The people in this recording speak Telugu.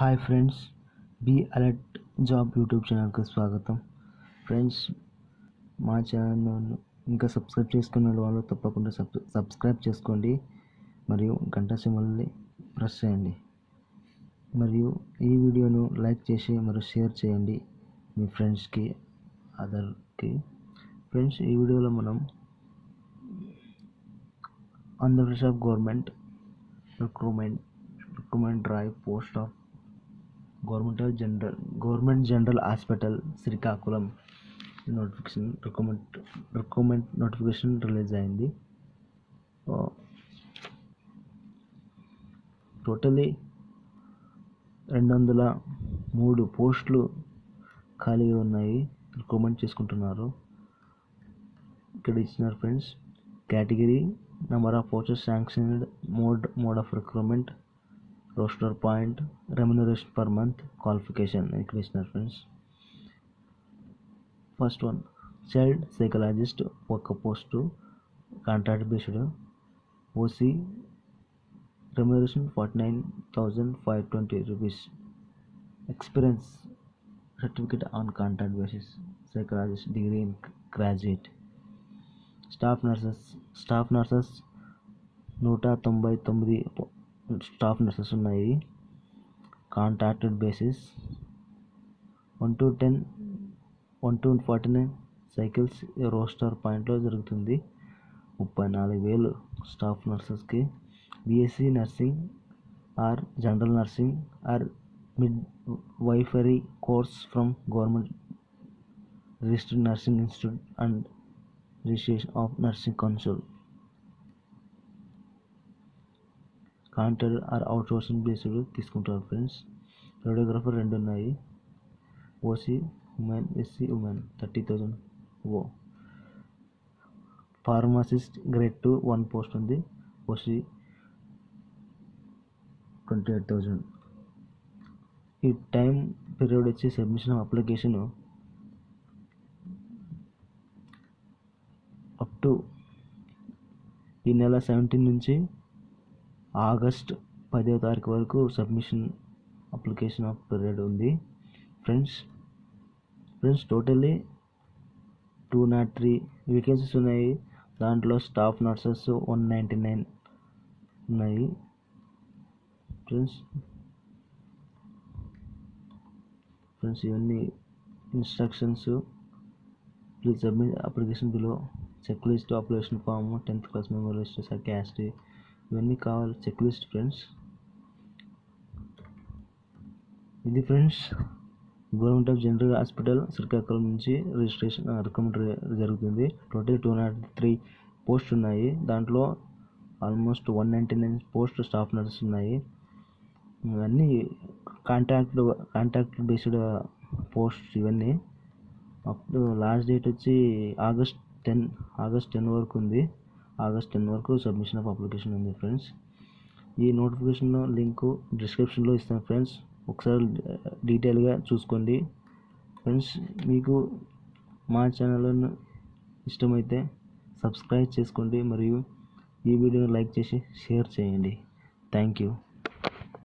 Hi friends be alert job YouTube ఛానల్కి స్వాగతం. ఫ్రెండ్స్ మా ఛానల్ ఇంకా సబ్స్క్రైబ్ చేసుకున్న వాళ్ళు తప్పకుండా సబ్ సబ్స్క్రైబ్ చేసుకోండి మరియు గంట సింబల్ని ప్రెస్ చేయండి. మరియు ఈ వీడియోను లైక్ చేసి మరియు షేర్ చేయండి మీ ఫ్రెండ్స్కి అదర్కి ఫ్రెండ్స్ ఈ వీడియోలో మనం Andhra Pradesh of government recruitment recruitment drive post of government general government general hospital Srikakulam. Notification recruitment recruitment notification release అయింది. టోటలీ రెండు వందల మూడు పోస్టులు ఖాళీగా ఉన్నాయి. రికమెండ్ చేసుకుంటున్నారు. ఇక్కడ ఇచ్చినారు friends category number of posts sanctioned mode mode of recruitment roster point remuneration per month qualification ఇక్కడ ఇచ్చినారు friends first one child psychologist ఒక post contract based OC remuneration forty nine thousand five twenty rupees experience certificate on contract basis psychologist degree in graduate staff nurses staff nurses నూట తొంభై తొమ్మిది స్టాఫ్ నర్సెస్ ఉన్నాయి. Contracted basis. One two ten one two forty nine cycles roster పాయింట్లో జరుగుతుంది. ముప్పై నాలుగు వేలు staff నర్సెస్కి. BSc nursing or general nursing or midwifery course from government registered nursing institute and registration of nursing council. Contract or outsourcing based తీసుకుంటారు ఫ్రెండ్స్ రేడియోగ్రాఫర్ రెండు ఉన్నాయి. OC women SC women thirty thousand ఓ pharmacist grade two one post ఉంది. ఓసీ ట్వంటీ ఎయిట్ థౌజండ్ ఈ టైం పీరియడ్ వచ్చి సబ్మిషన్ అప్లికేషన్ అప్ టు ఈ నెల సెవెంటీన్ నుంచి ఆగస్ట్ పదో తారీఖు వరకు సబ్మిషన్ అప్లికేషన్ ఆఫ్ పీరియడ్ ఉంది. Friends friends totally two not three vacancies ఉన్నాయి. దాంట్లో staff nurses one ninety nine ఉన్నాయి. ఫ్రెండ్స్ ఫ్రెండ్స్ ఇవన్నీ instructions. Please submit application below check list application form tenth class memory list caste ఇవన్నీ కావాలి చెక్ లిస్ట్ ఫ్రెండ్స్. ఇది friends government of general hospital Srikakulam నుంచి రిజిస్ట్రేషన్ రికమెండ్ జరుగుతుంది. Total two not three post ఉన్నాయి. దాంట్లో almost one ninety nine post staff nurse ఉన్నాయి. ఇవన్నీ కాంట్రాక్ట్ కాంట్రాక్ట్ బేస్డ్ పోస్ట్ ఇవన్నీ. అప్పుడు లాస్ట్ డేట్ వచ్చి ఆగస్ట్ టెన్ ఆగస్ట్ టెన్ వరకు ఉంది. ఆగస్ట్ టెన్ వరకు సబ్మిషన్ ఆఫ్ అప్లికేషన్ ఉంది ఫ్రెండ్స్. ఈ నోటిఫికేషన్ లింకు డిస్క్రిప్షన్లో ఇస్తాను ఫ్రెండ్స్. ఒకసారి డీటెయిల్గా చూసుకోండి. ఫ్రెండ్స్ మీకు మా ఛానల్ను ఇష్టమైతే సబ్స్క్రైబ్ చేసుకోండి మరియు ఈ వీడియోని లైక్ చేసి షేర్ చేయండి. Thank you.